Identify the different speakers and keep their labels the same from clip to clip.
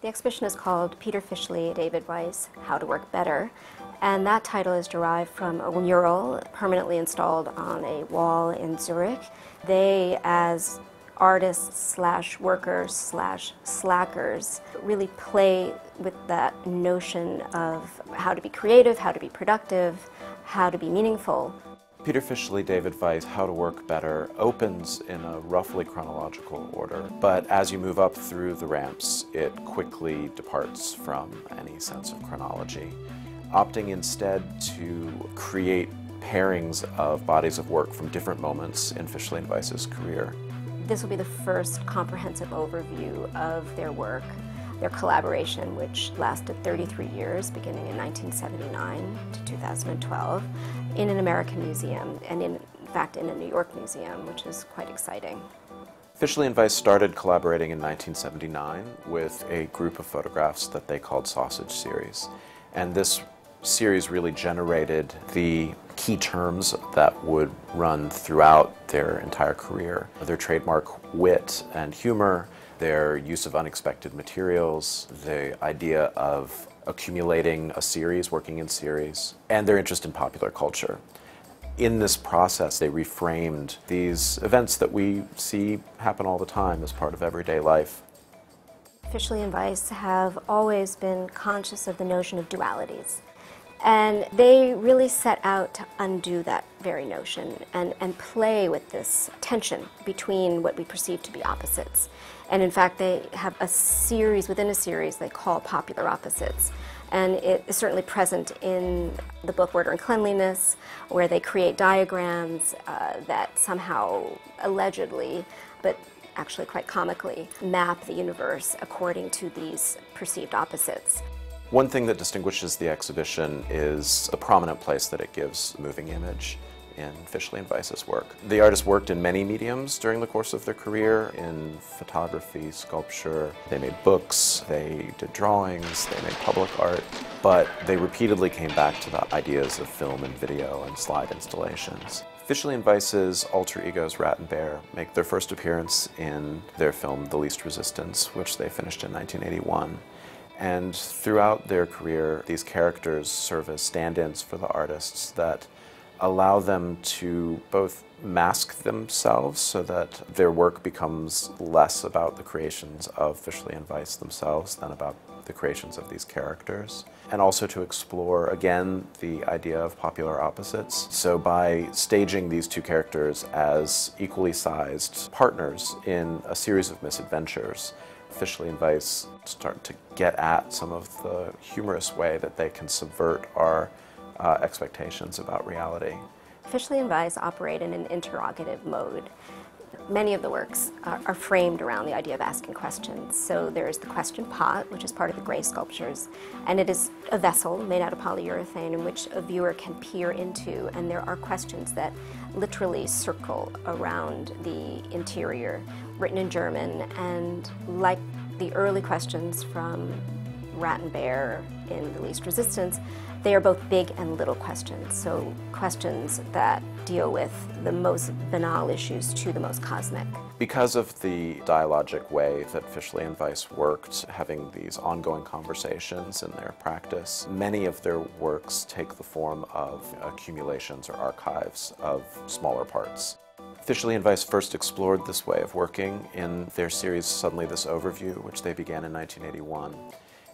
Speaker 1: The exhibition is called Peter Fischli, David Weiss, How to Work Better. And that title is derived from a mural permanently installed on a wall in Zurich. They, as artists slash workers slash slackers, really play with that notion of how to be creative, how to be productive, how to be meaningful.
Speaker 2: Peter Fischli, David Weiss, How to Work Better opens in a roughly chronological order, but as you move up through the ramps, it quickly departs from any sense of chronology, opting instead to create pairings of bodies of work from different moments in Fischli and Weiss's career.
Speaker 1: This will be the first comprehensive overview of their work, their collaboration, which lasted 33 years, beginning in 1979 to 2012, in an American museum, and in fact in a New York museum, which is quite exciting.
Speaker 2: Fischli and Weiss started collaborating in 1979 with a group of photographs that they called Sausage Series. And this series really generated the key terms that would run throughout their entire career. Their trademark wit and humor, their use of unexpected materials, the idea of accumulating a series, working in series, and their interest in popular culture. In this process, they reframed these events that we see happen all the time as part of everyday life.
Speaker 1: Fischli and Weiss have always been conscious of the notion of dualities. And they really set out to undo that very notion and, and play with this tension between what we perceive to be opposites. And in fact, they have a series within a series they call popular opposites. And it is certainly present in the book Order and Cleanliness, where they create diagrams uh, that somehow allegedly, but actually quite comically, map the universe according to these perceived opposites.
Speaker 2: One thing that distinguishes the exhibition is the prominent place that it gives moving image in Fischli and Weiss's work. The artists worked in many mediums during the course of their career, in photography, sculpture, they made books, they did drawings, they made public art, but they repeatedly came back to the ideas of film and video and slide installations. Fischli and Weiss's alter egos Rat and Bear make their first appearance in their film The Least Resistance, which they finished in 1981. And throughout their career, these characters serve as stand-ins for the artists that allow them to both mask themselves so that their work becomes less about the creations of Fischli and Weiss themselves than about the creations of these characters, and also to explore again the idea of popular opposites. So by staging these two characters as equally sized partners in a series of misadventures, Fischli and Weiss start to get at some of the humorous way that they can subvert our uh, expectations about reality.
Speaker 1: Fischli and Weiss operate in an interrogative mode. Many of the works are, are, framed around the idea of asking questions. So there's the question pot, which is part of the gray sculptures, and it is a vessel made out of polyurethane in which a viewer can peer into, and there are questions that literally circle around the interior, written in German, and like the early questions from Rat and Bear in The Least Resistance, they are both big and little questions. So questions that deal with the most banal issues to the most cosmic.
Speaker 2: Because of the dialogic way that Fischli and Weiss worked, having these ongoing conversations in their practice, many of their works take the form of accumulations or archives of smaller parts. Fischli and Weiss first explored this way of working in their series Suddenly This Overview, which they began in 1981.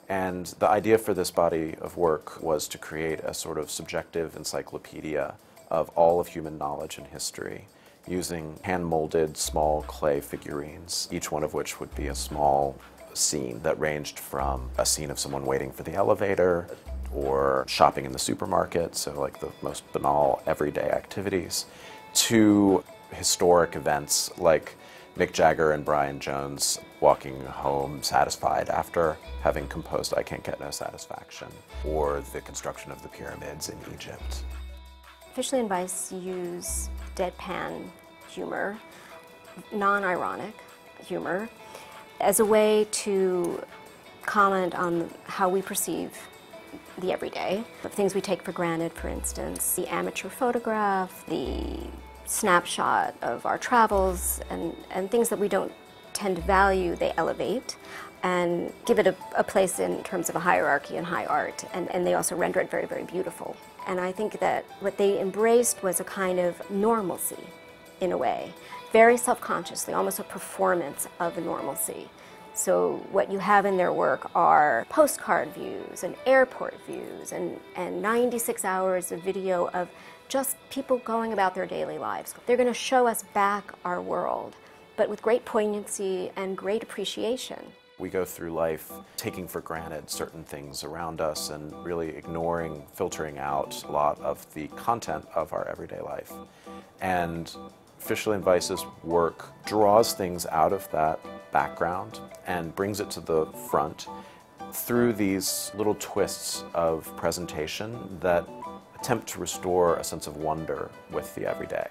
Speaker 2: And the idea for this body of work was to create a sort of subjective encyclopedia of all of human knowledge and history using hand-molded small clay figurines, each one of which would be a small scene that ranged from a scene of someone waiting for the elevator or shopping in the supermarket, so like the most banal everyday activities, to historic events like Mick Jagger and Brian Jones walking home satisfied after having composed I Can't Get No Satisfaction, or the construction of the pyramids in Egypt.
Speaker 1: Fischli and Weiss use deadpan humor, non-ironic humor, as a way to comment on how we perceive the everyday, the things we take for granted, for instance, the amateur photograph, the snapshot of our travels and, and things that we don't tend to value, they elevate and give it a, a, place in terms of a hierarchy in high art. And, and they also render it very, very beautiful. And I think that what they embraced was a kind of normalcy in a way, very self consciously, almost a performance of normalcy. So, what you have in their work are postcard views and airport views and, and 96 hours of video of just people going about their daily lives. They're going to show us back our world, but with great poignancy and great appreciation.
Speaker 2: We go through life taking for granted certain things around us and really ignoring, filtering out a lot of the content of our everyday life. And Fischli and Weiss's work draws things out of that background and brings it to the front through these little twists of presentation that attempt to restore a sense of wonder with the everyday.